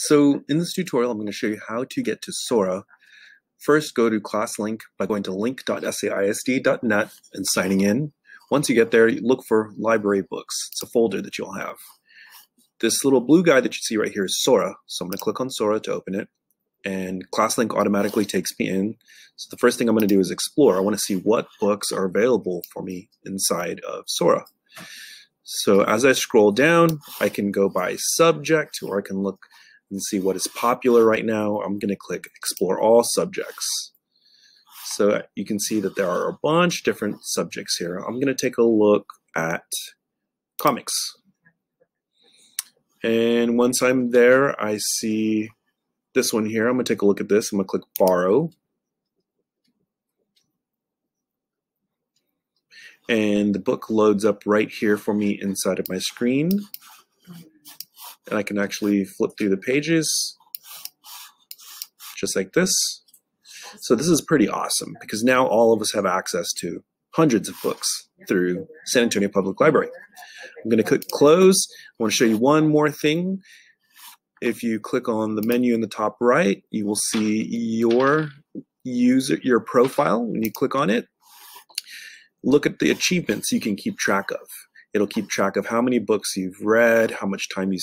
So in this tutorial, I'm going to show you how to get to Sora. First, go to ClassLink by going to link.saisd.net and signing in. Once you get there, look for library books. It's a folder that you'll have. This little blue guy that you see right here is Sora. So I'm going to click on Sora to open it. And ClassLink automatically takes me in. So the first thing I'm going to do is explore. I want to see what books are available for me inside of Sora. So as I scroll down, I can go by subject or I can look and see what is popular right now. I'm going to click explore all subjects. So you can see that there are a bunch different subjects here. I'm going to take a look at comics. And once I'm there, I see this one here. I'm going to take a look at this. I'm going to click borrow. And the book loads up right here for me inside of my screen and I can actually flip through the pages just like this. So this is pretty awesome because now all of us have access to hundreds of books through San Antonio Public Library. I'm going to click close. I want to show you one more thing. If you click on the menu in the top right, you will see your user your profile. When you click on it, look at the achievements you can keep track of. It'll keep track of how many books you've read, how much time you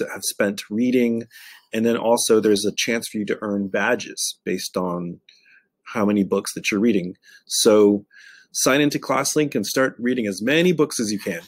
have spent reading, and then also there's a chance for you to earn badges based on how many books that you're reading. So sign into ClassLink and start reading as many books as you can.